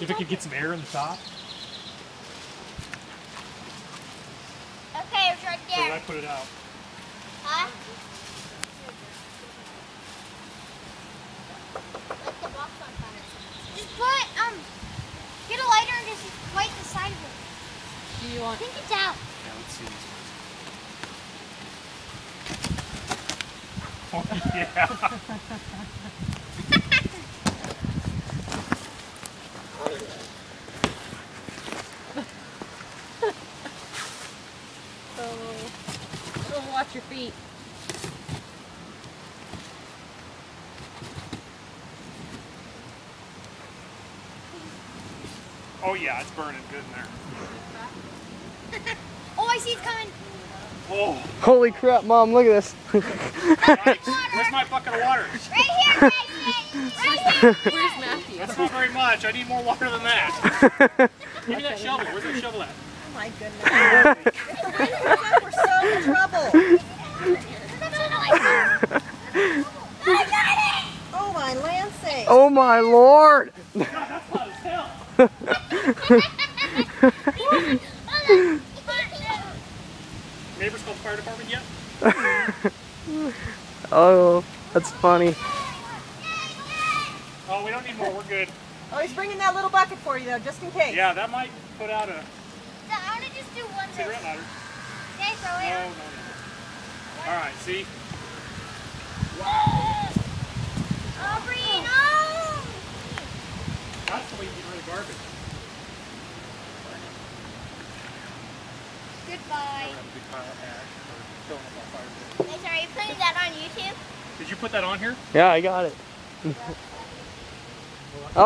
If it could get some air in the top. Okay, it's right Or did I put it out? Huh? Like the box on fire. Just put, um, get a lighter and just light the side of it. Do you I think it's out. Yeah, let's see these ones. Oh, yeah. Oh, oh, watch your feet. Oh, yeah, it's burning good in there. Oh, I see it's coming. Oh, Holy crap, mom, look at this. Where's my bucket of water? Right here, right here, right here. Where's Matthew? That's not very much. I need more water than that. Give me that shovel. Where's that shovel at? Oh my goodness. We're so in trouble. I got it! Oh my Lancey. oh my lord. God, that's hot as hell. Neighbors called the fire department yet? Oh, that's funny. Oh, we don't need more. We're good. Oh, he's bringing that little bucket for you though, just in case. Yeah, that might put out a I want to just do one cigarette lighter. Okay, throw No, it no, on. no. All right, see? Aubrey, no! That's the way you get rid of garbage. Goodbye. have a big pile of ash or filling up our fire pit. Hey, sorry, are you putting that on YouTube? Did you put that on here? Yeah, I got it. oh.